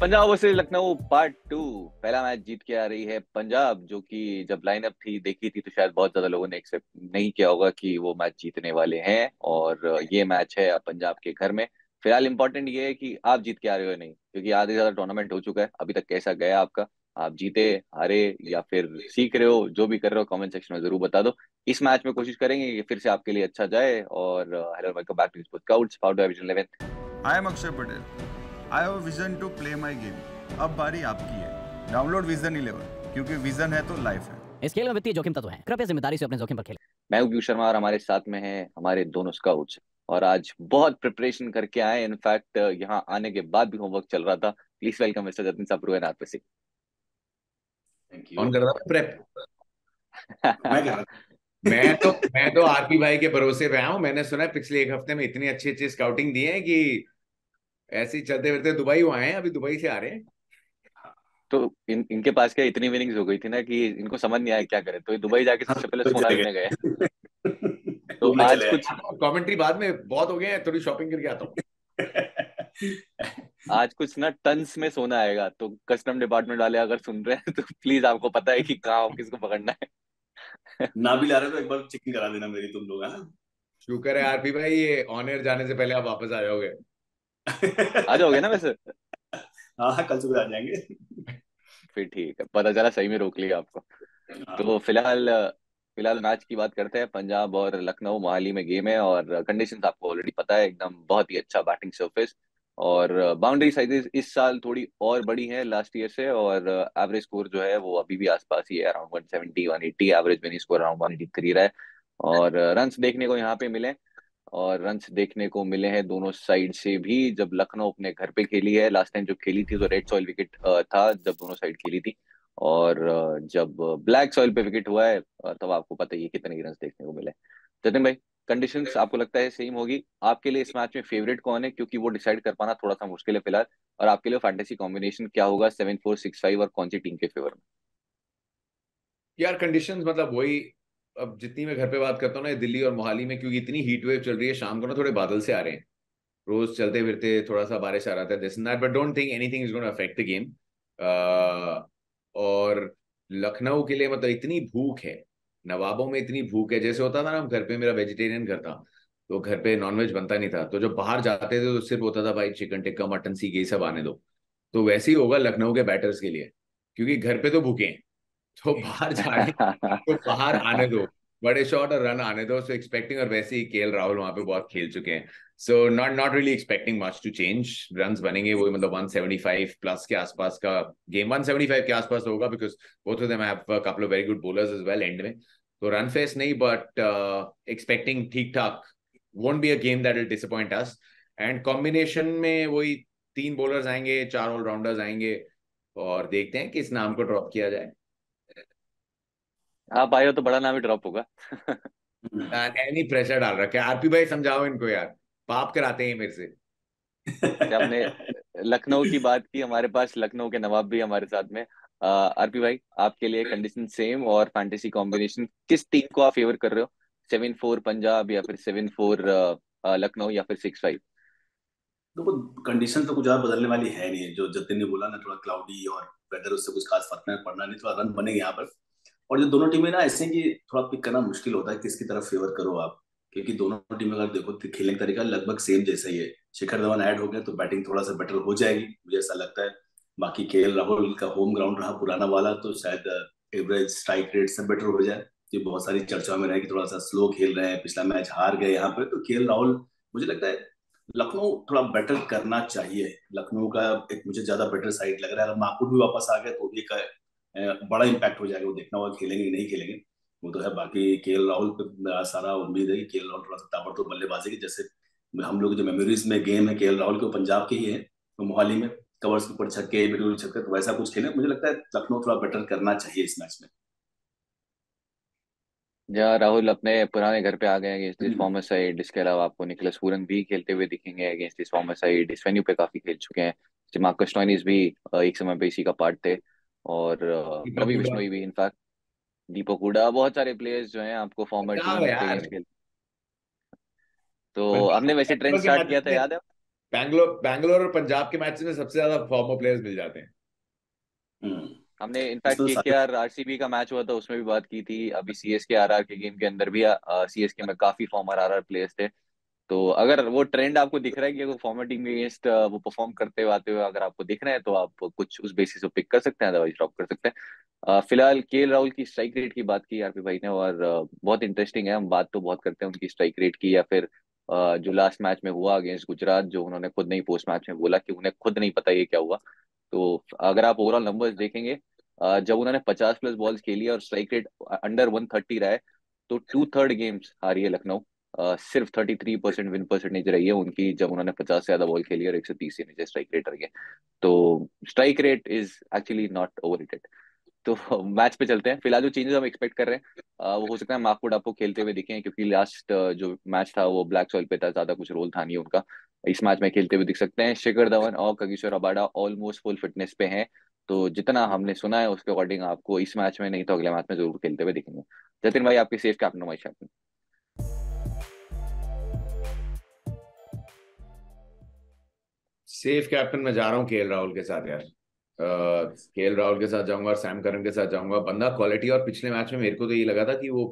Punjab versus Lucknow part two पहला match जीत के आ रही है पंजाब, जो कि जब लाइनअप थी, देखी थी तो शायद बहुत ज़्यादा लोगों ने एक्सेप्ट नहीं किया होगा कि वो मैच जीतने वाले हैं। और ये मैच है पंजाब के घर में। फ़िलहाल इंपॉर्टेंट ये है कि आप जीत के आ रहे हो नहीं, क्योंकि आधे ज़्यादा टूर्नामेंट हो चुका है। अभी तक कैसा गया आपका? आप जीते, हारे या फिर सीख रहे हो, जो भी कर रहे हो कमेंट सेक्शन में ज़रूर बता दो। इस मैच में कोशिश करेंगे कि फिर से आपके लिए अच्छा जाए। और hello welcome back to sports scouts powder division 11 I am Akshay Patel I have vision to play my game अब बारी आपकी है। डाउनलोड विजन 11 क्योंकि विजन है तो लाइफ है। इस खेल में वित्तीय जोखिम तत्व है। कृपया ज़िम्मेदारी से अपने जोखिम पर खेलें। मैं हूँ शर्मा और हमारे साथ में हैं हमारे दोनों स्काउट्स और आज बहुत प्रिपरेशन करके आए इनफैक्ट यहाँ आने के बाद भी होमवर्क चल रहा था। प्लीज़ वेलकम मिस्टर जतिन साहब रुएन आप से। कौन कर रहा था? प्रेप मैं कर रहा मैं तो मैं तो आरपी भाई के भरोसे पे आया हूँ। मैंने सुना है पिछले एक हफ़्ते में इतनी अच्छी अच्छी स्काउटिंग दी है कि ऐसे ही चलते फिरते दुबई हुआ है अभी दुबई से आ रहे हैं। तो इन इनके पास क्या इतनी विनिंग्स हो गई थी ना कि इनको समझ नहीं आया क्या करें? तो दुबई जाके सबसे हाँ, पहले तो सोना लेने गए। तो आज कुछ कमेंट्री बाद में बहुत हो गए हैं थोड़ी शॉपिंग करके आता हूँ। आज कुछ ना टन्स में सोना आएगा तो कस्टम डिपार्टमेंट वाले अगर सुन रहे हैं तो प्लीज़ आपको पता है कि कहाँ किसको पकड़ना है। ना भी ला रहे तो एक बार चेकिंग करा देना मेरी तुम लोग है ना? शुक्र है आरपी भाई ये ऑन एयर जाने से पहले आप वापस आ जाओगे। आ जाओगे ना वैसे? हाँ, कल सुबह आ जाएँगे। फिर ठीक है पता चला सही में रोक लिया आपको। हाँ। तो फ़िलहाल फ़िलहाल मैच की बात करते हैं पंजाब और लखनऊ मोहाली में गेम है और कंडीशंस आपको ऑलरेडी पता है एकदम बहुत ही अच्छा बैटिंग सरफेस और बाउंड्री साइजेस इस साल थोड़ी और बड़ी है लास्ट ईयर से और एवरेज स्कोर जो है वो अभी भी आसपास ही है around one seventy one eighty average winning score around one eighty three रहा है और रन्स देखने को यहाँ पे मिले और रन देखने को मिले हैं दोनों साइड से भी। जब लखनऊ अपने घर पे खेली है लास्ट टाइम जब खेली थी तो रेड सॉइल विकेट था, जब दोनों साइड खेली थी। और जब ब्लैक सॉइल पे विकेट हुआ है तब आपको पता ही है कितने रन देखने को मिले जतिन भाई कंडीशंस आपको लगता है सेम होगी? आपके लिए इस मैच में फेवरेट कौन है? क्योंकि वो डिसाइड कर पाना थोड़ा सा मुश्किल है फ़िलहाल। और आपके लिए फैंटेसी कॉम्बिनेशन क्या होगा? सेवन फोर सिक्स फाइव और कौन सी टीम के फेवर में? यार कंडीशंस मतलब वही अब जितनी मैं घर पे बात करता हूँ ना दिल्ली और मोहाली में, क्योंकि इतनी हीट वेव चल रही है, शाम को ना थोड़े बादल से आ रहे हैं। रोज चलते फिरते थोड़ा सा बारिश आ रहा था this that but don't think anything is gonna affect the game और लखनऊ के लिए मतलब इतनी भूख है, नवाबों में इतनी भूख है, जैसे होता था ना घर पे, मेरा वेजिटेरियन घर था तो घर पे नॉनवेज बनता नहीं था तो जब बाहर जाते थे तो सिर्फ़ होता था, भाई चिकन टिक्का मटन सी ये सब आने दो। तो वैसे ही होगा लखनऊ के बैटर्स के लिए, क्योंकि घर पे तो भूखे हैं। तो बाहर जाने तो बाहर आने दो। बड़े शॉट और रन आने दो। सो एक्सपेक्टिंग और वैसे ही के राहुल वहाँ पे बहुत खेल चुके हैं। So not not really expecting much to change run बनेंगे वो मतलब 175 प्लस के आसपास का गेम 175 के आसपास होगा because both of them have couple of very good bowlers as well and में। तो रन फेस नहीं बट एक्सपेक्टिंग ठीक ठाक। Won't be a game that will disappoint us and combination में वही तीन बॉलर्स आएँगे चार ऑलराउंडर्स आएँगे। और देखते हैं किस नाम को ड्रॉप किया जाए। आप आए हो तो बड़ा नाम ही ड्रॉप होगा। एनी प्रेशर डाल रखा है। आरपी भाई समझाओ इनको यार। पाप कराते हैं मेरे से। हमने लखनऊ की बात की? हमारे पास लखनऊ के नवाब भी हमारे साथ में। आरपी भाई आपके लिए कंडीशन सेम और फैंटेसी कॉम्बिनेशन किस टीम को आप फेवर कर रहे हो? सेवन फोर पंजाब या फिर सेवन फोर लखनऊ या फिर सिक्स फाइव देखो कंडीशन तो कुछ ज़्यादा बदलने वाली है नहीं। जो जतिन ने बोला ना थोड़ा क्लाउडी और वेदर उससे कुछ खास फ़र्क नहीं पड़ना नहीं थोड़ा रन बनेंगे यहाँ पर। और जो दोनों टीमें ना, ऐसे कि थोड़ा पिक करना मुश्किल होता है किसकी तरफ़ फेवर करो आप। क्योंकि दोनों टीम अगर देखो खेलने का तरीका लगभग सेम जैसा ही है। शिखर धवन ऐड हो गए तो बैटिंग थोड़ा सा बेटर हो जाएगी, मुझे ऐसा लगता है। बाकी के राहुल का होम ग्राउंड रहा पुराना वाला तो शायद एवरेज स्ट्राइक रेट से बेटर हो जाए। ये बहुत सारी चर्चाओं में रहे कि थोड़ा सा स्लो खेल रहे हैं, पिछला मैच हार गए यहाँ पे तो के राहुल मुझे लगता है लखनऊ थोड़ा बेटर करना चाहिए। लखनऊ का एक मुझे ज़्यादा बेटर साइड लग रहा है। अगर माकूट भी वापस आ गए तो भी बड़ा इम्पैक्ट हो जाएगा वो देखना होगा खेलेंगे कि नहीं खेलेंगे। वो तो है बाकी के एल राहुल पे सारा उम्मीद है कि के राहुल थोड़ा सा ताबड़तोड़ बल्लेबाजी की जैसे हम लोग जो मेमोरीज में गेम है के राहुल के पंजाब के ही है तो मोहाली में कवर्स के ऊपर छक्के मिडल छक्के तो वैसा कुछ खेले। मुझे लगता है लखनऊ थोड़ा बेटर करना चाहिए इस मैच में। जहाँ राहुल अपने पुराने घर पे आ गए अगेंस्ट दिस फॉर्मर साइड इसके अलावा आपको निकलस पूरन भी खेलते हुए दिखेंगे अगेंस्ट दिस फॉर्मर साइड इस वेन्यू पे काफ़ी खेल चुके हैं। मार्कस टॉइनिस भी एक समय पे इसी का पार्ट थे। और रवि बिश्नोई भी इनफैक्ट दीपक हुडा बहुत सारे प्लेयर्स जो हैं आपको फॉर्मर टीम खेल तो हमने वैसे ट्रेंड स्टार्ट किया था याद है? बैंगलोर बैंगलोर और पंजाब के मैच में सबसे ज़्यादा फॉर्मर प्लेयर्स मिल जाते हैं। हम्म। हमने इनफैक्ट इसमें के के सारे आर आरसीबी का मैच हुआ था उसमें भी बात की थी। अभी C S K R R के गेम के अंदर भी सी एस के में काफ़ी फॉर्मर आर आर प्लेयर्स थे। तो अगर वो ट्रेंड आपको दिख रहा है कि अगर फॉर्मर टीम के अगेंस्ट वो परफॉर्म करते हुए, आते हुए अगर आपको दिख रहा है तो आप कुछ उस बेसिस पे पिक कर सकते हैं अदरवाइज़ ड्रॉप कर सकते हैं। फ़िलहाल के राहुल की स्ट्राइक रेट की बात की आरपी भाई ने, और बहुत इंटरेस्टिंग है। हम बात तो बहुत करते हैं उनकी स्ट्राइक रेट की, या फिर जो लास्ट मैच में हुआ अगेंस्ट गुजरात, जो उन्होंने खुद नहीं पोस्ट मैच में बोला कि उन्हें खुद नहीं पता ये क्या हुआ। तो अगर आप ओवरऑल नंबर्स देखेंगे जब उन्होंने पचास प्लस बॉल्स खेली और strike rate under one thirty रहा है तो टू थर्ड गेम्स हारी है लखनऊ। सिर्फ़ thirty three percent win percentage रही है उनकी, जब उन्होंने पचास से ज़्यादा बॉल खेली और एक सौ तीस नीचे स्ट्राइक रेट रही है। तो strike rate is actually not over तो मैच पे चलते हैं। फ़िलहाल जो चेंजेस हम एक्सपेक्ट कर रहे हैं वो हो सकता है मार्कवुड आपको खेलते हुए दिखें, क्योंकि लास्ट जो मैच था वो ब्लैक सॉइल पे था, ज़्यादा कुछ रोल था नहीं उनका। इस मैच में खेलते हुए दिख सकते हैं। शिखर धवन और Kagiso Rabada almost full fitness पे हैं। तो जितना हमने सुना है, उसके अकॉर्डिंग आपको इस मैच में नहीं तो अगले मैच में ज़रूर खेलते हुए दिखेंगे। जतिन भाई, आपके safe captain vice safe captain मैं जा रहा हूँ केएल राहुल के साथ यार। केएल राहुल के साथ जाऊँगा और सैम करन के साथ जाऊँगा। बंदा क्वालिटी और पिछले मैच में मेरे को तो ये लगा था कि वो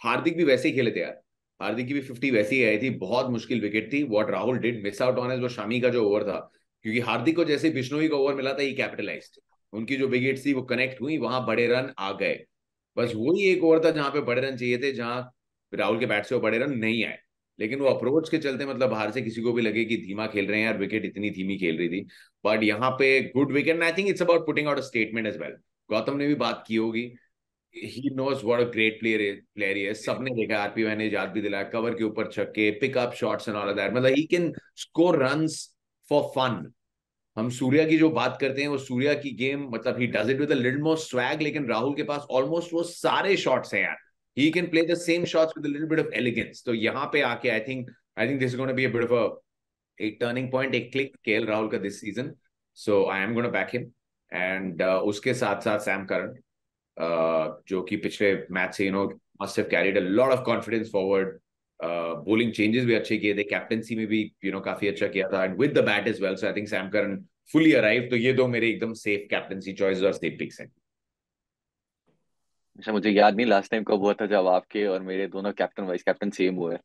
हार्दिक भी वैसे ही खेले थे यार। हार्दिक की भी फिफ्टी वैसी ही आई थी, बहुत मुश्किल विकेट थी। What Rahul did miss out on वो शमी का जो ओवर था। क्योंकि हार्दिक को जैसे बिश्नोई का ओवर मिला था, ये कैपिटलाइज उनकी जो विकेट थी, वो कनेक्ट हुई, वहाँ बड़े रन आ गए। बस वही एक ओवर था जहाँ पे बड़े रन चाहिए थे, जहाँ राहुल के बैट से वो बड़े रन नहीं आए। लेकिन वो अप्रोच के चलते मतलब बाहर से किसी को भी लगे कि धीमा खेल रहे हैं यार विकेट इतनी धीमी खेल रही थी। बट यहाँ पे good wicket I think it's about putting out a statement as well Gautam ने भी बात की होगी। He knows what a great player player है सबने देखा आरपी मैंने याद भी दिलाया कवर के ऊपर छक्के pick up shots and all that मतलब he can score runs for fun हम सूर्या की जो बात करते हैं, वो सूर्या की गेम मतलब he does it with a little more swag लेकिन राहुल के पास ऑलमोस्ट वो सारे शॉट्स हैं यार। He can play the same shots with a little bit of elegance. तो यहाँ पे आके I think I think this is going to be a bit of a a turning point, a click KL Rahul का this season. So I am going to back him. And uh, उसके साथ साथ Sam Curran uh, जो कि पिछले match से you know must have carried a lot of confidence forward. Bowling uh, changes भी अच्छे किए थे कैप्टनसी में भी यू you नो know, काफ़ी अच्छा किया था and with the bat is well so I think Sam Curran fully arrive तो ये दो मेरे एकदम सेफ़ कैप्टनसी चॉइस और सेफ़ पिक्स हैं अच्छा मुझे याद नहीं लास्ट टाइम कब हुआ था जब आपके और मेरे दोनों कैप्टन वाइस कैप्टन सेम हुए।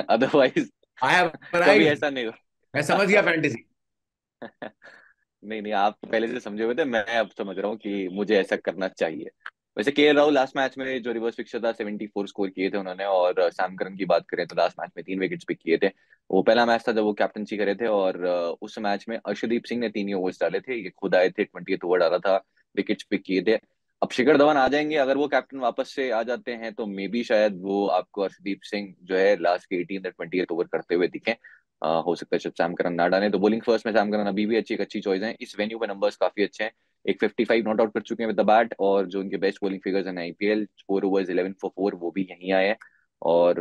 अदरवाइज़ आई हैव कभी ऐसा नहीं हुआ। मैं समझ गया फैंटेसी नहीं नहीं आप पहले से समझे हुए थे मैं अब समझ रहा हूँ कि मुझे ऐसा करना चाहिए। वैसे के राहुल लास्ट मैच में जो रिवर्स फिक्सर था 74 स्कोर किए थे उन्होंने और सैम करन की बात करें तो लास्ट मैच में तीन विकेट्स पिक किए थे। वो पहला मैच था जब वो कैप्टनसी करे थे और उस मैच में अर्शदीप सिंह ने तीन ही ओवर्स डाले थे। ये खुद आए थे ट्वेंटी ओवर डाला था विकेट्स पिक किए थे। अब शिखर धवन आ जाएँगे अगर वो कैप्टन वापस से आ जाते हैं तो मे बी शायद वो आपको अर्शदीप सिंह जो है लास्ट के एटीन ट्वेंटी ओवर करते हुए दिखे। आ, हो सकता है शायद सैम करन ना डाले तो बोलिंग फ़र्स्ट में सैम करन अभी भी अच्छी एक अच्छी चॉइस है। इस वेन्यू पे नंबर्स काफ़ी अच्छे हैं। एक 55 नॉट आउट कर चुके हैं विद द बैट और जो उनके बेस्ट बोलिंग फिगर्स हैं IPL four overs 11 for four वो भी यहीं आए हैं। और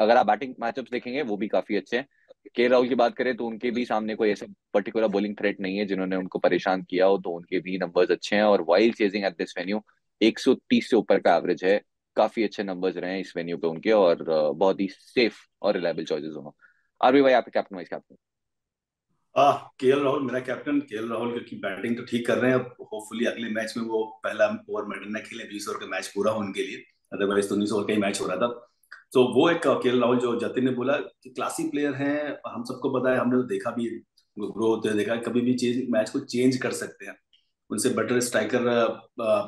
अगर आप बैटिंग मैचअप्स देखेंगे वो भी काफ़ी अच्छे हैं। केएल राहुल की बात करें तो उनके भी सामने कोई ऐसा पर्टिकुलर बोलिंग थ्रेट नहीं है जिन्होंने उनको परेशान किया हो तो उनके भी नंबर्स अच्छे हैं और wild chasing at this venue 130 से ऊपर का एवरेज है। काफ़ी अच्छे नंबर्स रहे हैं इस वेन्यू पे उनके और बहुत ही सेफ़ और रिलायबल चॉइसेस दोनों आरबी भाई, आपके captain vice captain KL Rahul मेरा कैप्टन केएल राहुल क्योंकि बैटिंग तो ठीक कर रहे हैं। अब होपफुली अगले मैच में वो पहला ओवर मेडल न खेले, बीस ओवर का मैच पूरा हो उनके लिए। अदरवाइज़ तो उन्नीस ओवर का ही मैच हो रहा था। तो वो एक केएल राहुल जो जतिन ने बोला कि क्लासिक प्लेयर हैं, हम सबको पता है, हमने तो देखा भी ग्रो होते हुए देखा, कभी भी चेंज मैच को चेंज कर सकते हैं। उनसे बेटर स्ट्राइकर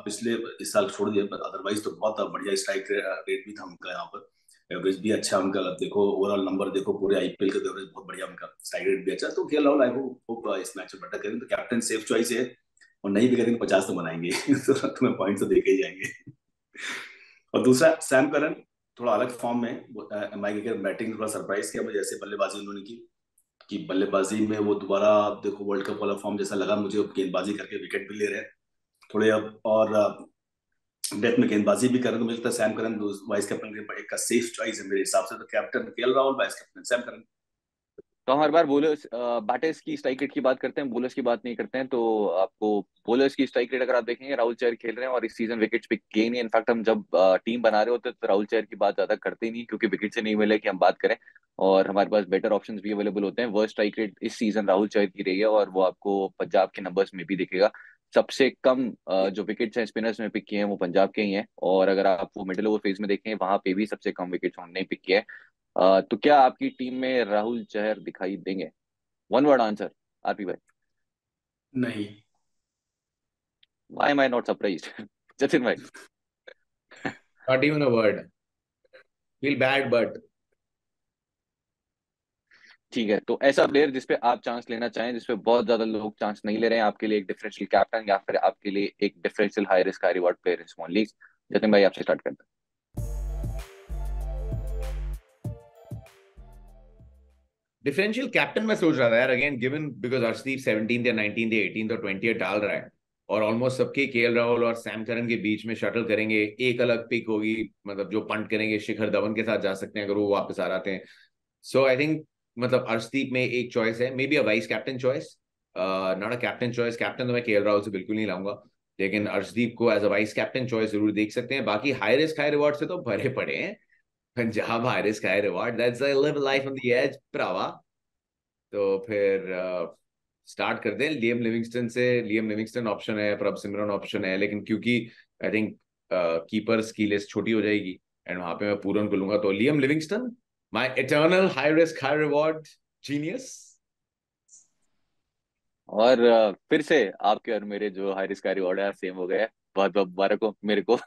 पिछले इस साल छोड़ दिया अदरवाइज़ तो बहुत बढ़िया स्ट्राइक रेट भी था उनका यहाँ पर। एवरेज भी अच्छा उनका, देखो ओवरऑल नंबर देखो, पूरे आईपीएल का एवरेज बहुत बढ़िया उनका स्ट्राइक रेट भी अच्छा। तो खेल राहुल आई होप इस मैच में बेटर करें। तो कैप्टन सेफ़ चॉइस है, और नहीं भी करेंगे पचास तो बनाएँगे। तो तुम्हें पॉइंट तो देखे ही जाएँगे। और दूसरा सैम करन थोड़ा अलग फॉर्म में माइक अगर बैटिंग थोड़ा सरप्राइज़ किया मुझे जैसे बल्लेबाजी उन्होंने की? कि बल्लेबाजी में वो दोबारा देखो वर्ल्ड कप वाला फॉर्म जैसा लगा मुझे गेंदबाजी करके विकेट भी ले रहे हैं। थोड़े अब, और डेथ में गेंदबाजी भी कर रहे तो मुझे लगता है सैम करन वाइस कैप्टन का सेफ़ चॉइस है मेरे हिसाब से। तो captain K Rahul vice captain Sam Curran तो हम हर बार बोलर्स बैटर्स की स्ट्राइक रेट की बात करते हैं बोलर्स की बात नहीं करते हैं तो आपको बोलर्स की स्ट्राइक रेट अगर आप देखेंगे, राहुल चेयर खेल रहे हैं और इस सीज़न विकेट्स पे गेन नहीं। इनफैक्ट हम जब टीम बना रहे होते तो राहुल चेयर की बात ज़्यादा करते नहीं, क्योंकि विकेट से नहीं मिले कि हम बात करें। और हमारे पास बेटर ऑप्शन भी अवेलेबल होते हैं। वर्स्ट स्ट्राइक रेट इस सीज़न राहुल चैर की रही है और वो आपको पंजाब के नंबर्स में भी दिखेगा। सबसे कम जो विकेट्स हैं स्पिनर्स में पिक किए हैं वो पंजाब के ही हैं और अगर आप वो मिडिल ओवर फ़ेज़ में देखें वहाँ पे भी सबसे कम विकेट्स उन्होंने पिक किए हैं। तो क्या आपकी टीम में राहुल चहर दिखाई देंगे? वन वर्ड आंसर आरपी भाई। नहीं। Why am I not surprised Jatin भाई। Not even a word feel bad but ठीक है तो ऐसा प्लेयर जिसपे आप चांस लेना चाहें जिसपे बहुत ज़्यादा लोग चांस नहीं ले रहे हैं आपके लिए एक डिफरेंशियल कैप्टन या फिर आपके लिए एक differential high risk high reward player in small league Jatin भाई आपसे स्टार्ट करते हैं। डिफरेंशियल कैप्टन मैं सोच रहा था यार again given because Arshdeep 17th या 19th या 18th और 20th डाल रहा है, और ऑलमोस्ट सबके केएल राहुल और सैम करन के बीच में शटल करेंगे, एक अलग पिक होगी मतलब जो पंट करेंगे, शिखर धवन के साथ जा सकते हैं, अगर वो वापस आ रहे हैं। सो आई थिंक मतलब अर्शदीप में एक चॉइस है maybe a vice captain choice not a captain choice captain तो मैं केएल राहुल से बिल्कुल नहीं लाऊँगा. लेकिन अर्शदीप को as a vice captain choice ज़रूर देख सकते हैं. बाकी हाई रिस्क हाई रिवॉर्ड से तो भरे पड़े हैं. Punjab high risk high reward that's I live life on the edge प्रावा तो फिर स्टार्ट uh, कर दें. लियम लिविंगस्टन से लियम लिविंगस्टन ऑप्शन है प्रभ सिमरन ऑप्शन है. लेकिन क्योंकि आई थिंक कीपर्स की लिस्ट छोटी हो जाएगी एंड वहाँ पे मैं पूरन को लूँगा तो Liam Livingstone my eternal high risk high reward genius और फिर से आपके और मेरे जो हाई रिस्क हाई रिवॉर्ड है सेम हो गया है। बहुत बहुत मुबारक हो मेरे को।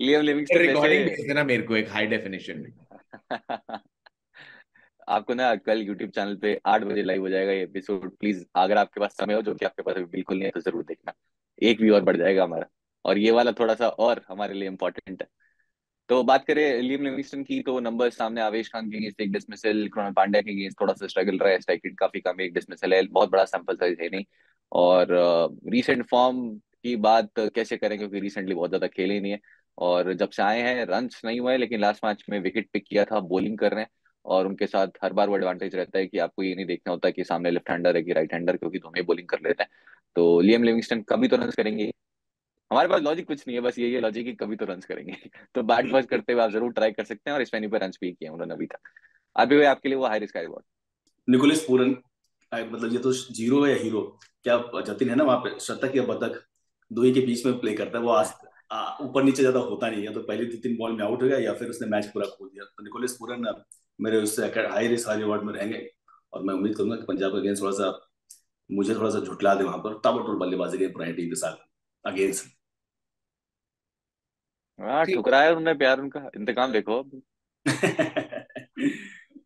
लियम लिविंगस्टन रिकॉर्डिंग भेज देना मेरे को एक हाई डेफिनेशन में आपको ना कल यूट्यूब चैनल पे आठ बजे लाइव हो जाएगा ये एपिसोड प्लीज़ अगर आपके पास समय हो जो कि आपके पास अभी बिल्कुल नहीं है तो ज़रूर देखना। एक व्यू और बढ़ जाएगा हमारा। और ये वाला थोड़ा सा और हमारे लिए इम्पोर्टेंट है। तो बात करें लियम लिविंगस्टन की तो नंबर सामने आवेश खान के एक डिसमिसल कृणाल पांड्या के अगेंस्ट थोड़ा सा स्ट्रगल रहा है स्ट्राइक काफ़ी कम, एक डिसमिसल है, बहुत बड़ा सैंपल साइज़ है नहीं। और रीसेंट फॉर्म की बात कैसे करें, क्योंकि रिसेंटली बहुत ज़्यादा खेले नहीं है। और जब से आए हैं रन्स नहीं हुए लेकिन लास्ट मैच में विकेट पिक किया था बॉलिंग कर रहे हैं। और उनके साथ हर बार वो एडवांटेज रहता है कि आपको ये नहीं देखना होता कि सामने लेफ़्ट हैंडर है कि राइट हैंडर क्योंकि दोनों ही बॉलिंग कर लेते हैं। तो लियम लिविंगस्टन कभी तो रन करेंगे। हमारे पास लॉजिक कुछ नहीं है, बस यही है लॉजिक कि कभी तो रन करेंगे। तो बैट फ़र्स्ट करते हुए आप ज़रूर ट्राई कर सकते हैं और इस वेन्यू पर रन भी किए उन्होंने अभी तक। अभी भाई आपके लिए वो high risk high reward Nicholas Pooran मतलब ये तो ज़ीरो है या हीरो क्या जतिन है ना वहाँ पे? शतक या बतक दो ही के बीच में प्ले करता है, वो आज ऊपर नीचे ज़्यादा होता नहीं है। तो पहले दो तीन बॉल में आउट हो गया या फिर उसने मैच पूरा खो दिया। तो निकोलस पूरन मेरे उससे हाई रिस्क हाई रिवॉर्ड में रहेंगे और मैं उम्मीद करूँगा कि पंजाब अगेंस्ट थोड़ा सा, मुझे थोड़ा सा झुटला दे वहाँ पर। ताबड़तोड़ बल्लेबाजी के टीम के साथ अगेंस्ट हाँ ठुकराया उन्होंने प्यार उनका। इंतकाम देखो।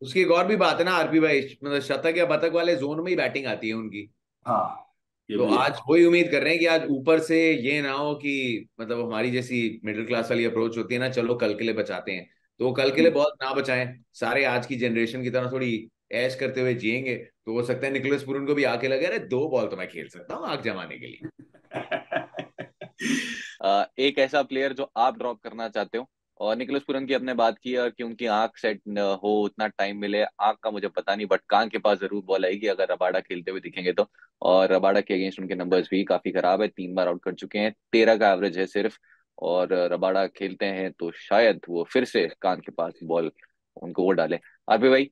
उसकी एक और भी बात है ना आरपी भाई मतलब शतक या बतक वाले जोन में ही बैटिंग आती है उनकी। हाँ तो आज वही उम्मीद कर रहे हैं कि आज ऊपर से ये ना हो कि मतलब हमारी जैसी मिडिल क्लास वाली अप्रोच होती है ना चलो कल के लिए बचाते हैं। तो वो कल के लिए बहुत ना बचाएँ। सारे आज की जनरेशन की तरह थोड़ी ऐश करते हुए जिएँगे। तो हो सकता है निकोलस पुरन को भी आके लगे अरे दो बॉल तो मैं खेल सकता हूँ आग जमाने के लिए। एक ऐसा प्लेयर जो आप ड्रॉप करना चाहते हो, और निकोलस पुरन की आपने बात की है, कि उनकी आँख सेट हो, उतना टाइम मिले, आँख का मुझे पता नहीं बट कान के पास ज़रूर बॉल आएगी अगर रबाडा खेलते हुए दिखेंगे तो। और रबाडा के अगेंस्ट उनके नंबर्स भी काफ़ी खराब है, तीन बार आउट कर चुके हैं, तेरह का एवरेज है सिर्फ़, और रबाडा खेलते हैं तो शायद वो फिर से कान के पास बॉल उनको वो डाले। आरपी भाई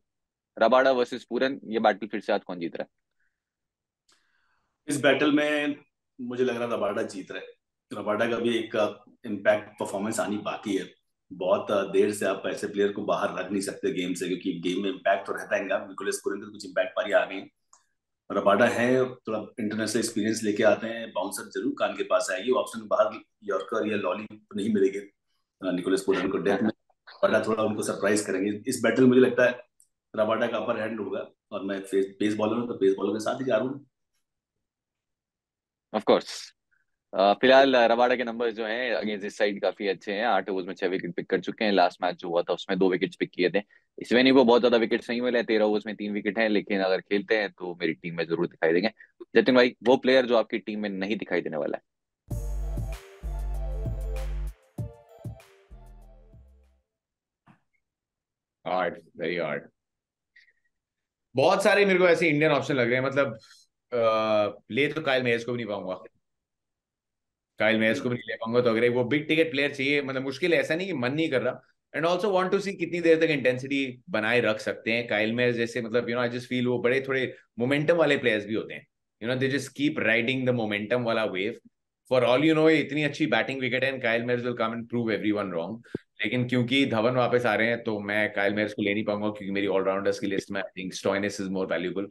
रबाडा वर्सेस पूरन ये बैटल फिर से आज कौन जीत रहा है? इस बैटल में मुझे लग रहा है रबाडा जीत रहा है। रबाडा का भी एक इम्पैक्ट परफॉर्मेंस आनी बाकी है। बहुत देर से आप ऐसे प्लेयर को बाहर रख नहीं सकते गेम से, क्योंकि गेम में इम्पैक्ट तो रहता है निकोलस पुरन का कुछ इम्पैक्ट पारी आ गई रबाडा है, थोड़ा इंटरनेशनल एक्सपीरियंस लेके आते हैं। बाउंसर ज़रूर कान के पास आएगी। ऑप्शन बाहर यॉर्कर या लॉली नहीं मिलेगी। निकोलस पुरन को डेथ में। रबाडा थोड़ा उनको सरप्राइज़ करेंगे। इस बैटल में मुझे लगता है रबाडा का अपर हैंड होगा। और मैं पेस बॉलर हूँ तो पेस बॉलर के साथ ही जा रहा हूँ। ऑफ़ कोर्स फ़िलहाल रबाडा के नंबर्स जो हैं अगेंस्ट इस साइड काफ़ी अच्छे हैं। आठ ओवर्स में छह विकेट पिक कर चुके हैं। लास्ट मैच जो हुआ था उसमें दो विकेट्स पिक किए थे। इस वेन्यू को बहुत ज़्यादा विकेट्स नहीं मिले। तेरह ओवर्स में तीन विकेट हैं लेकिन अगर खेलते हैं तो मेरी टीम में ज़रूर दिखाई देंगे। जतिन भाई वो प्लेयर जो आपकी टीम में नहीं दिखाई देने वाला है। हार्ड वेरी हार्ड बहुत सारे मेरे को ऐसे इंडियन ऑप्शन लग रहे हैं। मतलब अ, ले तो काइल मेयर्स को भी नहीं पाऊँगा। काइल मेयर्स को भी नहीं ले पाऊँगा तो अगर वो बिग टिकट प्लेयर चाहिए मतलब मुश्किल ऐसा नहीं कि मन नहीं कर रहा। And also want to see कितनी देर तक इंटेंसिटी बनाए रख सकते हैं। काइल में जैसे मतलब you know I just feel वो बड़े थोड़े मोमेंटम वाले प्लेयर्स भी होते हैं। You know they just keep riding the momentum वाला wave for all you know इतनी अच्छी बैटिंग विकेट है Kyle Mayers will come and prove everyone wrong लेकिन क्योंकि धवन वापस आ रहे हैं तो मैं काइल मेयर्स को ले नहीं पाऊँगा क्योंकि मेरी ऑलराउंडर्स की लिस्ट में I think Stoinis is more valuable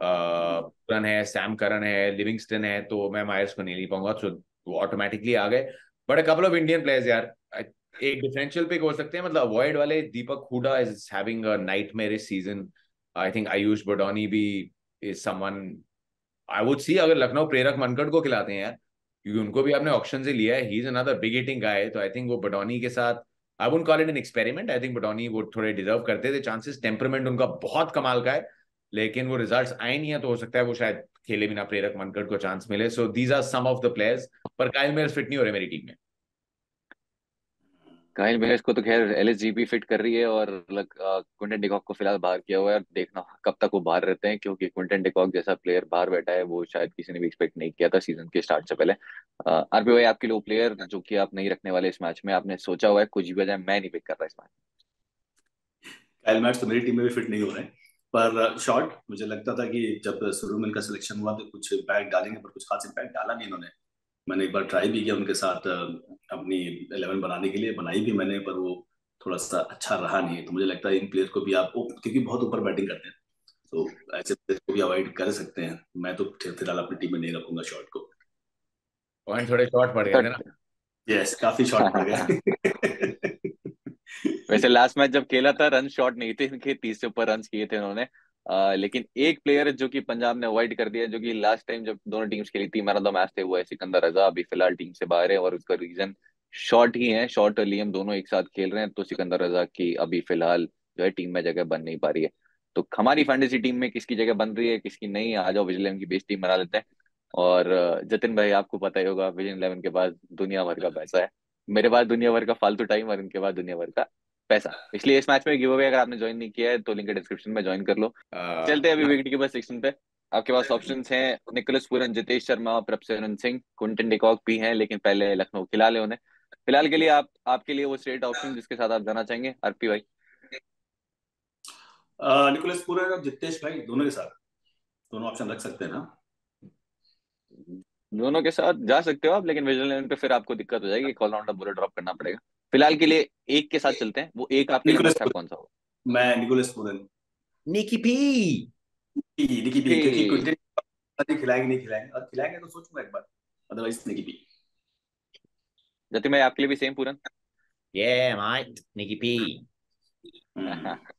Curran है सैम करन है लिविंगस्टन है तो मैं मायर्स को नहीं ले पाऊँगा। तो वो ऑटोमेटिकली आ गए। But a couple of Indian players यार एक डिफरेंशियल पिक हो सकते हैं मतलब अवॉइड वाले Deepak Hooda is having a nightmare season I think Ayush Badoni भी is someone I would see अगर लखनऊ प्रेरक मनकट को खिलाते हैं, यार, क्योंकि उनको भी आपने ऑप्शन से लिया है he is another big hitting guy तो आई थिंक वो बडोनी के साथ I would call it an experiment I think Badoni वो थोड़े डिजर्व करते थे चांसेस टेम्परमेंट उनका बहुत कमाल का है। लेकिन वो रिजल्ट्स आए नहीं है तो हो सकता है वो शायद खेले बिना प्रेरक मनकट को चांस मिले। So these are some of the players पर काइल मेयर्स फिट नहीं हो रहे मेरी टीम में। काइल मेयर्स को तो खैर एलएसजीपी फिट कर रही है और क्विंटन डिकॉक को फ़िलहाल बाहर किया हुआ है। देखना कब तक वो बाहर रहते हैं क्योंकि क्विंटन डिकॉक जैसा प्लेयर बाहर बैठा है वो शायद किसी ने भी एक्सपेक्ट नहीं किया था सीज़न के स्टार्ट से पहले। आरपी भाई आपके लिए प्लेयर जो कि आप नहीं रखने वाले इस मैच में। आपने सोचा हुआ है कुछ भी वजह मैं नहीं पिक कर रहा इस मैच काइल मैच तो मेरी टीम में भी फिट नहीं हो रहे हैं। पर शॉर्ट मुझे लगता था कि जब शुरू में इनका सिलेक्शन हुआ तो कुछ इम्पैक्ट डालेंगे पर कुछ खास इम्पैक्ट डाला नहीं इन्होंने। मैंने एक बार ट्राई भी किया उनके साथ अपनी इलेवन बनाने के लिए बनाई भी मैंने पर वो थोड़ा सा अच्छा रहा नहीं। तो मुझे लगता है इन प्लेयर को भी आप क्योंकि बहुत ऊपर बैटिंग करते हैं। तो ऐसे प्लेयर को भी अवॉइड कर सकते हैं। मैं तो फ़िलहाल अपनी टीम में नहीं रखूँगा शॉर्ट को। पॉइंट थोड़े शॉर्ट पड़ गए ना। यस काफ़ी शॉर्ट पड़ गए। वैसे लास्ट मैच जब खेला था रन शॉट नहीं थे इनके, तीस से ऊपर रन किए थे उन्होंने। लेकिन एक प्लेयर जो कि पंजाब ने अवॉइड कर दिया, जो कि लास्ट टाइम जब दोनों टीम्स खेली थी मैन ऑफ़ द मैच थे, वो है सिकंदर रजा। अभी फ़िलहाल टीम से बाहर है और उसका रीजन शॉर्ट ही है। शॉर्ट और लियम दोनों एक साथ खेल रहे हैं तो सिकंदर रजा की अभी फ़िलहाल जो है टीम में जगह बन नहीं पा रही है। तो हमारी फैंटेसी टीम में किसकी जगह बन रही है, किसकी नहीं, आ जाओ विजय की बेस्ट टीम बना लेते हैं। और जतिन भाई, आपको पता ही होगा विजय इलेवन के पास दुनिया भर का पैसा है। मेरे पास दुनिया भर का फालतू टाइम और इनके पास दुनिया भर का पैसा। इसलिए इस मैच में गिव अवे अगर आपने ज्वाइन नहीं किया है तो लिंक डिस्क्रिप्शन में ज्वाइन कर लो। चलते हैं अभी विकेट कीपर सेक्शन पे। आपके पास ऑप्शन हैं Nicholas Pooran Jitesh Sharma Prabhsimran Singh Quinton de Kock भी हैं लेकिन पहले लखनऊ खिला ले उन्हें। फ़िलहाल के लिए आप आपके लिए वो स्ट्रेट ऑप्शन जिसके साथ आप जाना चाहेंगे आरपी भाई। निकोलस पूरन और जितेश भाई दोनों के साथ। दोनों ऑप्शन रख सकते हैं ना? दोनों के साथ जा सकते हो आप लेकिन विजुअल पे फिर आपको दिक्कत हो जाएगी कॉल राउंड बुलेट ड्रॉप करना पड़ेगा। फ़िलहाल के लिए एक के साथ चलते हैं। वो एक आपके लिए अच्छा कौन सा होगा? मैं Nicholas Pooran Nicky P. Nicky P क्योंकि कुछ खिलाएँगे नहीं खिलाएँगे। और खिलाएँगे तो सोचूँगा एक बार। अदरवाइज़ निकी पी। जति मैं आपके लिए भी सेम पूरन? ये might Nicky P.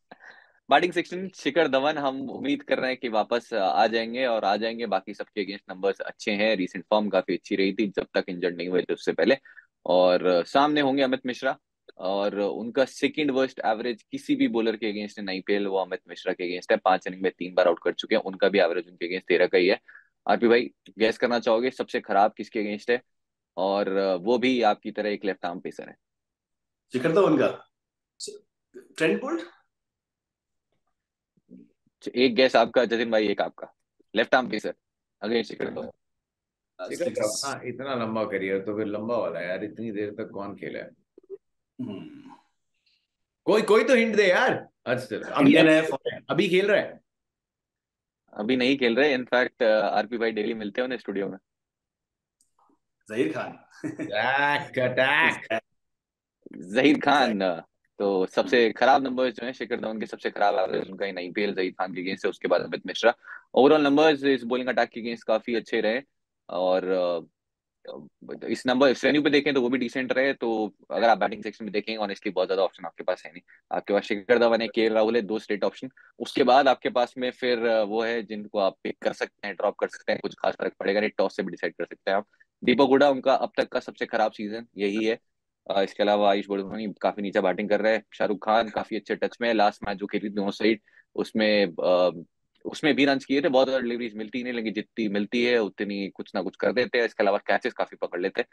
Batting section Shikhar Dhawan हम उम्मीद कर रहे हैं कि वापस आ जाएँगे और आ जाएँगे। बाकी सबके अगेंस्ट नंबर्स अच्छे हैं। रीसेंट फॉर्म काफ़ी अच्छी रही थी जब तक इंजर्ड नहीं हुए थे उससे पहले। और सामने होंगे अमित मिश्रा और उनका सेकंड वर्स्ट एवरेज किसी भी बॉलर के अगेंस्ट नहीं पेल वो अमित मिश्रा के अगेंस्ट है। पाँच इनिंग में तीन बार आउट कर चुके हैं। उनका भी एवरेज उनके अगेंस्ट तेरह का ही है। आरपी भाई गैस करना चाहोगे? सबसे खराब किसके अगेंस्ट है? और वो भी आपकी तरह एक लेफ़्ट आर्म पेसर है। शिखर धवन का ट्रेंड बोल्ट एक गैस आपका जतिन भाई एक आपका। Left arm pacer against Shikhar Dhawan हाँ इतना लंबा करियर तो फिर लंबा वाला यार इतनी देर तक कौन खेला है? हम्म। कोई कोई तो हिंट दे यार। अच्छा अभी अभी खेल रहा है? अभी नहीं खेल रहे इनफैक्ट आरपी भाई डेली मिलते हैं उन्हें स्टूडियो में। जहीर खान। जहीर खान तो सबसे खराब नंबर्स जो हैं शिखर धवन के सबसे खराब एवरेज उनका ही नहीं पी जहीर खान के अगेंस्ट है उसके बाद अमित मिश्रा। ओवरऑल नंबर्स इस बॉलिंग अटैक के अगेंस्ट काफ़ी अच्छे रहे। और इस नंबर इस वेन्यू पे देखें तो वो भी डिसेंट रहे तो अगर आप बैटिंग सेक्शन में देखेंगे ऑनेस्टली बहुत ज़्यादा ऑप्शन आपके पास है नहीं। आपके पास शिखर धवन है के राहुल है, दो स्टेट ऑप्शन उसके बाद आपके पास में फिर, वो है जिनको आप पिक कर सकते हैं ड्रॉप कर सकते हैं, कुछ खास फ़र्क पड़ेगा नहीं टॉस से भी डिसाइड कर सकते हैं आप। दीपक हुडा उनका अब तक का सबसे खराब सीज़न यही है। इसके अलावा आयुष बड़ोनी काफ़ी नीचे बैटिंग कर रहे हैं। शाहरुख खान काफ़ी अच्छे टच में है लास्ट मैच जो खेली थी दोनों साइड उसमें उसमें भी रन किए थे, बहुत ज़्यादा डिलीवरीज मिलती नहीं, लेकिन जितनी मिलती है, उतनी कुछ ना कुछ कर देते हैं। इसके अलावा कैचेस काफ़ी पकड़ लेते हैं।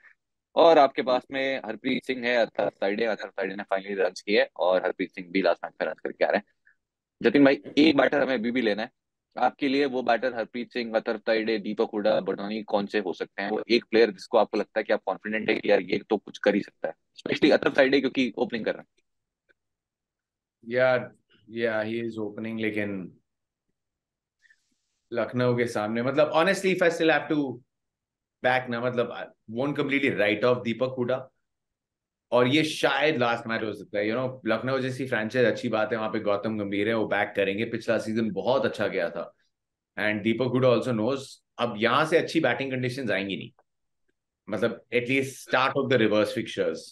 और आपके पास में हरप्रीत सिंह है अथर साइडे। अथर साइडे ने फाइनली रन किए और हरप्रीत सिंह भी लास्ट मैच में रन करके आ रहे हैं। जतिन भाई, एक बैटर हमें अभी भी लेना है। आपके लिए वो बैटर हरप्रीत सिंह अतर ताइडे दीपक हुडा बडोनी कौन से हो सकते हैं? वो एक प्लेयर जिसको आपको लगता है कि आप कॉन्फिडेंट है कि यार ये तो कुछ कर ही सकता है। स्पेशली अतर ताइडे क्योंकि ओपनिंग कर रहे हैं। या या ही इज़ ओपनिंग लेकिन लखनऊ के सामने। मतलब honestly if I still have to back ना मतलब won't completely write off Deepak Hooda और ये शायद लास्ट मैच हो सकता है यू नो लखनऊ जैसी फ्रेंचाइज अच्छी बात है, वहाँ पे गौतम गंभीर है, वो बैक करेंगे। पिछला सीज़न बहुत अच्छा गया था। And Deepak Hooda also knows अब यहाँ से अच्छी बैटिंग कंडीशन आएँगी नहीं। मतलब at least start of the reverse fixtures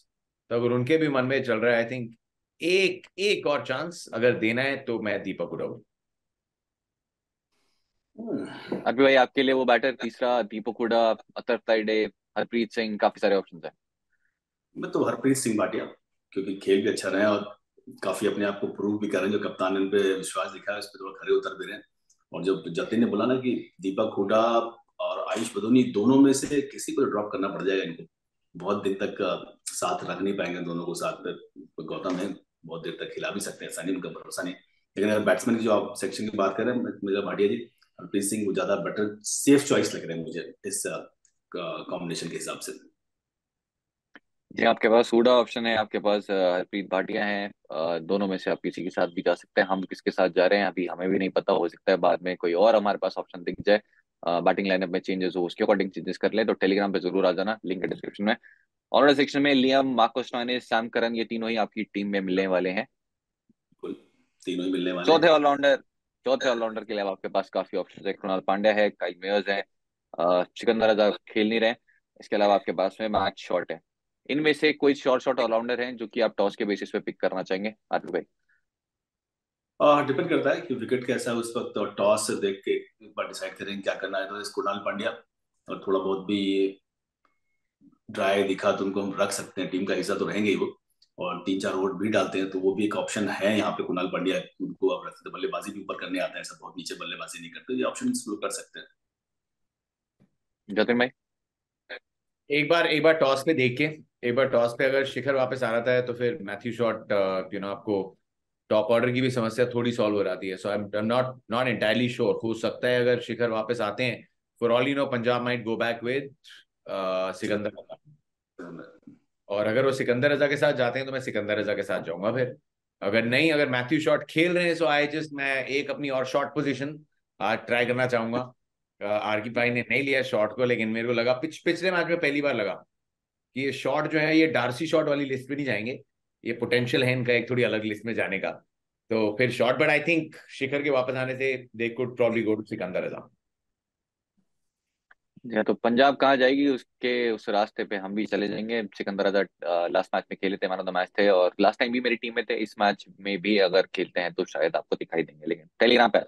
तो अगर उनके भी मन में चल रहा है आई थिंक एक एक और चांस अगर देना है तो मैं दीपक हुडा अभी भाई आपके लिए वो बैटर तीसरा, दीपक हुडा अतर ताइडे हरप्रीत सिंह, काफ़ी सारे ऑप्शन है। मैं तो हरप्रीत सिंह भाटिया, क्योंकि खेल भी अच्छा रहे और काफ़ी अपने आप को प्रूव भी कर रहे हैं। जो कप्तान ने पे विश्वास दिखा है उस पर थोड़ा खड़े उतर भी रहे हैं। और जब जतिन ने बोला ना कि दीपक हुडा और आयुष बदोनी दोनों में से किसी को ड्रॉप करना पड़ जाएगा इनको, बहुत दिन तक साथ रख नहीं पाएँगे दोनों को साथ में। गौतम है, बहुत देर तक खिला भी सकते हैं, ऐसा नहीं, उनका भरोसा नहीं। लेकिन अगर बैट्समैन की जो आप सेक्शन की बात कर हैं मेरा भाटिया जी सिंह वो ज़्यादा बेटर सेफ़ चॉइस लग रहे हैं मुझे इस कॉम्बिनेशन के हिसाब से। जी आपके पास सूडा ऑप्शन है आपके पास हरप्रीत भाटिया है दोनों में से आप किसी के साथ भी जा सकते हैं। हम किसके साथ जा रहे हैं अभी हमें भी नहीं पता हो सकता है बाद में कोई और हमारे पास ऑप्शन दिख जाए। बैटिंग लाइनअप में चेंजेस हो उसके अकॉर्डिंग चेंजेस कर ले तो टेलीग्राम पे ज़रूर आ जाना लिंक है डिस्क्रिप्शन में। ऑनर सेक्शन में Liam Marcus Stoinis Sam Curran ये तीनों ही आपकी टीम में मिलने वाले हैं। तीनों ही मिलने वाले चौथे ऑलराउंडर चौथे ऑलराउंडर के लिए आपके पास काफ़ी ऑप्शन है। कृणाल पांड्या है काइल मेयर्स है सिकंदर आज़ाद खेल नहीं रहे इसके अलावा आपके पास में मैच शॉर्ट है। इनमें से कोई शॉर्ट शॉर्ट ऑलराउंडर हैं जो कि आप टॉस के बेसिस पे पिक करना चाहेंगे? आदित्य भाई। डिपेंड करता है कि विकेट कैसा है उस वक्त तो टॉस देख के एक बार डिसाइड करेंगे क्या करना है। तो कुणाल पांड्या, और थोड़ा बहुत भी ड्राई दिखा तो उनको हम रख सकते हैं। टीम का हिस्सा तो रहेंगे ही वो। और तीन चार ओवर भी डालते हैं तो वो भी एक ऑप्शन है यहाँ पे कुणाल पांड्या उनको आप रख सकते बल्लेबाजी भी ऊपर करने आता है सब बहुत नीचे बल्लेबाजी नहीं करते ये ऑप्शन एक्सप्लोर कर सकते हैं। जतिन भाई एक बार एक बार टॉस पे देख के एक बार टॉस पे अगर शिखर वापस आ रहा है तो फिर मैथ्यू शॉट यू नो आपको टॉप ऑर्डर की भी समस्या थोड़ी सॉल्व हो जाती है। So I am not not entirely sure हो सकता है अगर शिखर वापस आते हैं for all you know Punjab might go back with Sikandar और अगर वो सिकंदर रजा के साथ जाते हैं तो मैं सिकंदर रजा के साथ जाऊँगा फिर। अगर नहीं, अगर मैथ्यू शॉट खेल रहे हैं सो आई जस्ट मैं एक अपनी और शॉर्ट पोजीशन आज ट्राई करना चाहूँगा। आर की भाई ने नहीं लिया शॉट को, लेकिन मेरे को लगा पिछ पिछले मैच में पहली बार लगा कि ये शॉट जो है, ये डार्सी शॉट वाली लिस्ट में नहीं जाएँगे। ये पोटेंशियल है इनका एक थोड़ी अलग लिस्ट में जाने का। तो फिर Short but I think Shikhar के वापस आने से they could probably go to Sikandar Raza. या तो पंजाब कहाँ जाएगी, उसके, उस रास्ते पे हम भी चले जाएँगे। सिकंदर आज़ाद लास्ट मैच में खेले थे, मैन ऑफ़ द मैच थे, और लास्ट टाइम भी मेरी टीम में थे। इस मैच में भी अगर खेलते हैं तो शायद आपको दिखाई देंगे, लेकिन टेलीग्राम पे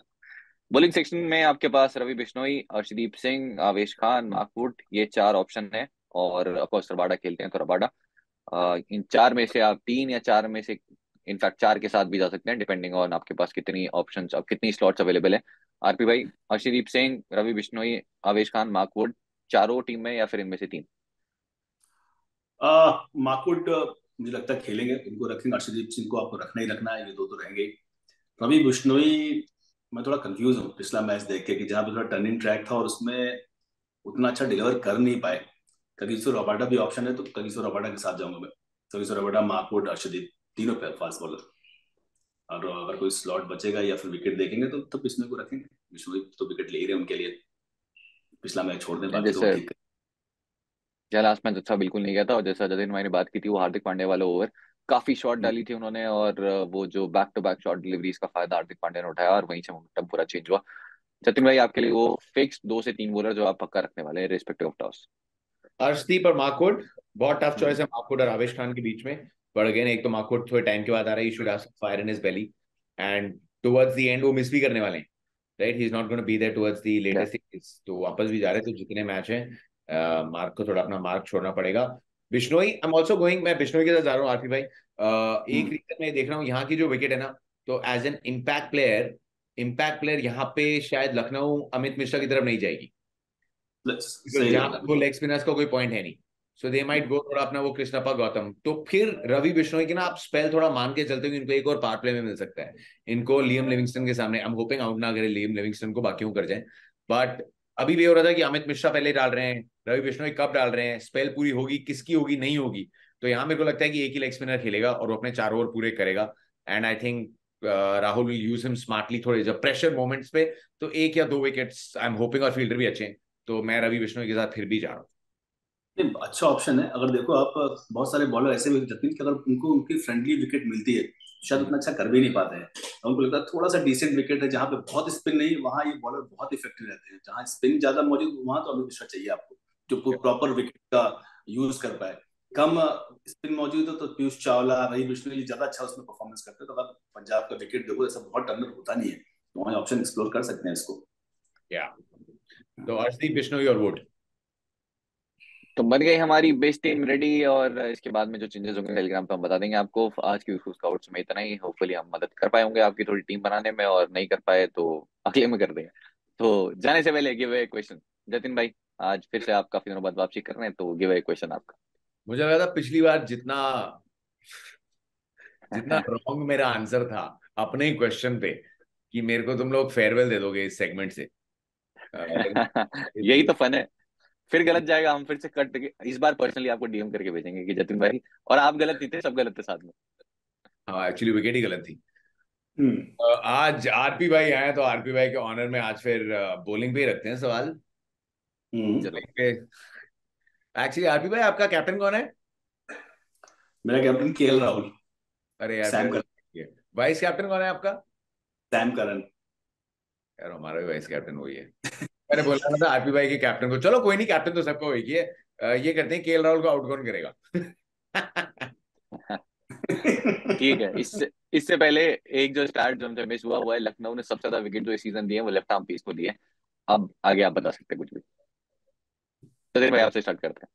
बोलिंग सेक्शन में आपके पास रवि बिश्नोई, अर्शदीप सिंह, आवेश खान माकवुड ये चार ऑप्शन है, और अफकोर्स रबाडा खेलते हैं तो रबाडा। इन चार में से आप तीन या चार में से इनफैक्ट चार के साथ भी जा सकते हैं डिपेंडिंग ऑन आपके पास कितनी ऑप्शन कितनी स्लॉट्स अवेलेबल है। आरपी भाई, अर्शदीप सिंह, रवि बिश्नोई, आवेश खान माकवुड चारों टीम में या फिर इनमें से तीन? माकवुड मुझे लगता है खेलेंगे। इनको रखेंगे, अर्शदीप सिंह को आपको रखना ही रखना है, ये दो तो रहेंगे। रवि बिश्नोई, मैं थोड़ा कंफ्यूज हूँ पिछला मैच देख के कि जहाँ पे थोड़ा टर्निंग ट्रैक था और उसमें उतना अच्छा डिलीवर कर नहीं पाए। कगिसो रोबाटा भी ऑप्शन है तो कगिसो रोबाटा के साथ जाऊँगा मैं। कगिसो रबाडा मार्कोट अर्शदीप। तीनों पे फास्ट बॉलर और अगर कोई स्लॉट बचेगा या फिर विकेट देखेंगे तो तो बिस्नोई को रखेंगे। बिस्नोई तो विकेट ले रहे हैं उनके लिए। पिछला मैच छोड़ने बाकी तो ठीक है। लास्ट मैच अच्छा बिल्कुल नहीं गया था। और जैसा जतिन भाई ने बात की थी वो हार्दिक पांड्या वाला ओवर काफ़ी शॉट हम्म। डाली थी उन्होंने और वो जो back to back short deliveries का फ़ायदा हार्दिक पांड्या ने उठाया और वहीं से मोमेंटम पूरा चेंज हुआ। जतिन भाई आपके लिए वो फिक्स दो से तीन बॉलर जो आप पक्का रखने वाले हैं रिस्पेक्टिव ऑफ़ टॉस अर्शदीप और मार्कोड बहुत टफ चॉइस है मार्कोड और आवेश खान के बीच में। बट अगेन एक तो मार्कोड थोड़े टाइम के बाद आ रहा है should have fire in his belly and towards the end वो मिस भी करने वाले हैं right he is not gonna be there towards the latest तो वापस भी जा रहे हैं तो जितने मैच हैं मार्क को थोड़ा अपना मार्क छोड़ना पड़ेगा. Bishnoi I am also going मैं बिश्नोई के साथ जा रहा हूँ आरपी भाई. uh, एक रीजन हम्म। मैं देख रहा हूँ यहाँ की जो विकेट है ना तो as an impact player impact player यहाँ पे शायद लखनऊ अमित मिश्रा की तरफ़ नहीं जाएगी. वो लेग स्पिनर्स का कोई पॉइंट है नहीं. सो दे माइट गो थोड़ा अपना वो कृष्णपा गौतम। तो फिर रवि बिश्नोई की ना आप स्पेल थोड़ा मान के चलते हो इनको एक और पार प्ले में मिल सकता है। इनको लियम लिविंगस्टन के सामने आई एम होपिंग आउट ना करें लियम लिविंगस्टन को बाकी कर जाए। बट अभी भी हो रहा था कि अमित मिश्रा पहले डाल रहे हैं, रवि बिश्नोई कब डाल रहे हैं स्पेल पूरी होगी, किसकी होगी, नहीं होगी। तो यहाँ मेरे को लगता है कि एक ही लेग स्पिनर खेलेगा और वो अपने चार ओवर पूरे करेगा। And I think Rahul will use him smartly थोड़े जब प्रेशर मोमेंट्स पे। तो एक या दो विकेट्स आई एम होपिंग और फील्डर भी अच्छे हैं। तो मैं रवि बिश्नोई के साथ फिर भी जा रहा हूँ। नहीं अच्छा ऑप्शन है। अगर देखो आप बहुत सारे बॉलर ऐसे भी जतिन कि अगर उनको उनकी फ्रेंडली विकेट मिलती है शायद उतना अच्छा कर भी नहीं पाते हैं। तो उनको लगता है थोड़ा सा डिसेंट विकेट है जहाँ पे बहुत स्पिन नहीं वहाँ ये बॉलर बहुत इफ़ेक्टिव रहते हैं। जहाँ स्पिन ज़्यादा मौजूद वहाँ तो अभी विश्वा चाहिए आपको जो प्रॉपर विकेट का यूज़ कर पाए। कम स्पिन मौजूद है तो पीयूष चावला रही विष्णु ज़्यादा अच्छा उसमें परफॉर्मेंस करते हैं तो अगर पंजाब का विकेट देखो ऐसा बहुत टर्नर होता नहीं है। तो वहाँ ऑप्शन एक्सप्लोर कर सकते हैं इसको। या तो अर्शदीप बिश्नोई और वुड तो बन गई हमारी बेस टीम रेडी और इसके बाद में जो चेंजेस होंगे टेलीग्राम पे हम बता देंगे आपको। आज की स्काउट्स में इतना ही। होपफुली हम मदद कर पाए होंगे आपकी थोड़ी टीम बनाने में और नहीं कर पाए तो अगले में कर देंगे। तो जाने से पहले गिव अवे क्वेश्चन जतिन भाई आज फिर से आप काफ़ी दिनों बाद वापसी कर रहे हैं तो गिव अवे क्वेश्चन आपका। मुझे लगा था पिछली बार जितना जितना रॉन्ग मेरा आंसर था अपने ही क्वेश्चन पे कि मेरे को तुम लोग फेयरवेल दे दोगे इस सेगमेंट से। यही तो फन है। फिर गलत जाएगा हम फिर से कट इस बार पर्सनली आपको डीएम करके भेजेंगे कि जतिन भाई और आप गलत नहीं थे सब गलत थे साथ में। हाँ एक्चुअली विकेट ही गलत थी। हम्म। आज आरपी भाई आए तो आरपी भाई के ऑनर में आज फिर बॉलिंग पे रखते हैं सवाल। एक्चुअली हम्म। आरपी भाई आपका कैप्टन कौन है? मेरा कैप्टन के राहुल अरे यार वाइस कैप्टन कौन है आपका? सैम करन यार हमारा भी वाइस कैप्टन वही है। मैंने बोला था आरपी भाई के कैप्टन को चलो कोई नहीं कैप्टन तो सबको वही है ये करते हैं के राहुल को आउट कौन करेगा। ठीक है इससे इससे पहले एक जो स्टार्ट जो हमसे मिस हुआ हुआ है लखनऊ ने सबसे ज़्यादा विकेट जो इस सीज़न दिए वो लेफ़्ट आर्म पीस को दिए अब आगे आप बता सकते हैं कुछ भी। तो भाई आपसे स्टार्ट करते हैं।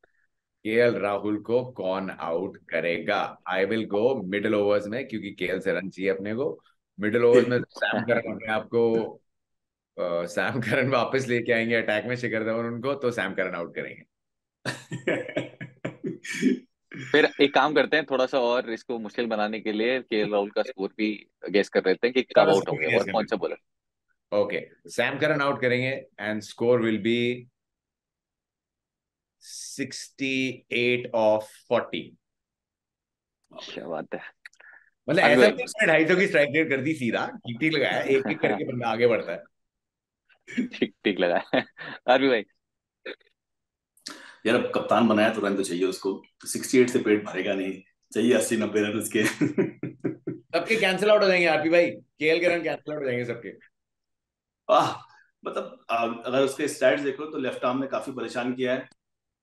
केएल राहुल को कौन आउट करेगा? I will go middle overs में क्योंकि केएल से रन चाहिए अपने को। मिडिल ओवर्स में सैम करन अपने आपको सैम करन वापस लेके आएँगे अटैक में शिखर धवन उनको तो सैम करन आउट करेंगे। फिर एक काम करते हैं थोड़ा सा और इसको मुश्किल बनाने के लिए के राहुल का स्कोर भी गेस कर लेते हैं कि कब आउट होंगे और कौन सा bowler okay Sam Curran out करेंगे and score will be 68 of 40 क्या बात है। मतलब ऐसा ढाई सौ की स्ट्राइक रेट कर दी सीधा ठीक ठीक लगाया एक एक करके बंदा आगे बढ़ता है। ठीक ठीक लगाया आरबी भाई। यार अब कप्तान बनाया तो रन तो चाहिए उसको। 68 से पेट भरेगा नहीं। चाहिए अस्सी नब्बे रन उसके। सबके कैंसिल आउट हो जाएँगे आरपी भाई। केएल के रन कैंसिल आउट हो जाएँगे सबके। आह मतलब अगर उसके स्टैट्स देखो तो लेफ़्ट आर्म में काफ़ी परेशान किया है।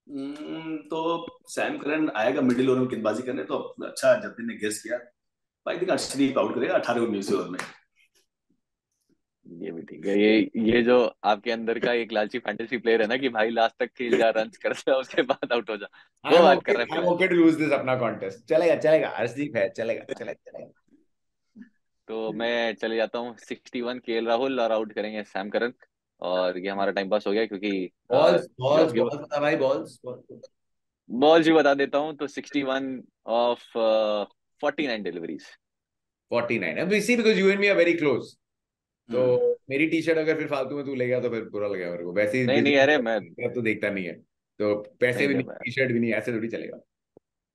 हम्म, तो सैम करन आएगा मिडिल ओवर में गेंदबाजी करने तो अच्छा जतिन ने गेस किया। आई थिंक अर्शदीप आउट करेगा अठारह उन्नीस ओवर में। ये भी ठीक है। ये ये जो आपके अंदर का एक लालची फैंटेसी प्लेयर है ना कि भाई लास्ट तक खेल जा रन कर जा उसके बाद आउट हो जा। वो बात कर रहे हैं ओके टू लूज दिस अपना कॉन्टेस्ट चलेगा चलेगा अर्शदीप है चलेगा चलेगा चलेगा। तो मैं चले जाता हूँ। 61 केएल राहुल और आउट करेंगे सैम करन और ये हमारा टाइम पास हो गया क्योंकि बॉल्स बॉल्स बॉल्स बता भाई बॉल्स बॉल्स भी बता देता हूँ। तो 61 ऑफ़ 49 डिलीवरीज 49 अब see because you and me are very close तो हम्म। मेरी टी शर्ट अगर फिर फालतू में तू ले गया तो फिर बुरा लगेगा मेरे को। वैसे ही नहीं नहीं अरे मैं तो देखता नहीं है। तो पैसे भी नहीं टी शर्ट भी नहीं ऐसे थोड़ी चलेगा।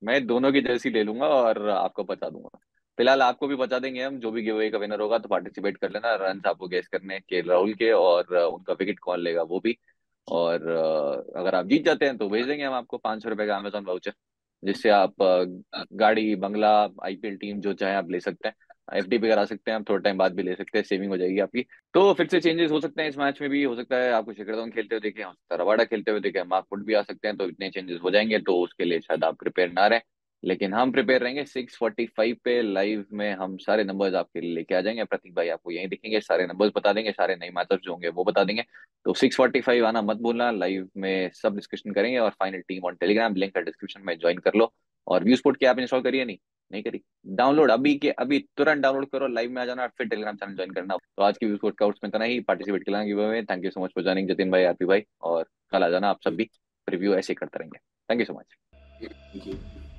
मैं दोनों की जर्सी ले लूँगा और आपको बता दूँगा। फ़िलहाल आपको भी बता देंगे हम जो भी गिव का विनर होगा तो पार्टिसिपेट कर लेना रन आपको गेस करने के राहुल के और उनका विकेट कौन लेगा वो भी। और अगर आप जीत जाते हैं तो भेज देंगे हम आपको पाँच सौ रुपए का अमेजोन वाउचर जिससे आप गाड़ी बंगला आईपीएल टीम जो चाहे आप ले सकते हैं। एफ़ डी पे करा सकते हैं, आप थोड़ा टाइम बाद भी ले सकते हैं सेविंग हो जाएगी आपकी। तो फिर से चेंजेस हो सकते हैं इस मैच में भी, हो सकता है आपको शिखर धवन खेलते हुए देखें, हो सकता है रवाडा खेलते हुए देखे देखें मार्कफुट भी आ सकते हैं तो इतने चेंजेस हो जाएँगे तो उसके लिए शायद आप प्रिपेयर ना रहें। लेकिन हम प्रिपेयर रहेंगे 645 पे लाइव में, हम सारे नंबर्स आपके लिए लेके आ जाएँगे। प्रतीक भाई आपको यहीं दिखेंगे, सारे नंबर्स बता देंगे, सारे नए मैचअप जो होंगे वो बता देंगे। तो 645 आना मत भूलना लाइव में सब डिस्कशन करेंगे और final team on Telegram link है डिस्क्रिप्शन में ज्वाइन कर लो। और व्यू स्पोर्ट की इंस्टॉल करिए नहीं? नहीं करी। डाउनलोड अभी के, अभी तुरंत डाउनलोड करो लाइव में आ जाना फिर टेलीग्राम चैनल ज्वाइन करना। तो आज की व्यू स्पोर्ट उसमें इतना ही। पार्टिसिपेट कर thank you so much for joining Jatin भाई, आरपी भाई, और कल आ जाना आप सब भी रिव्यू ऐसे करते रहेंगे। Thank you so much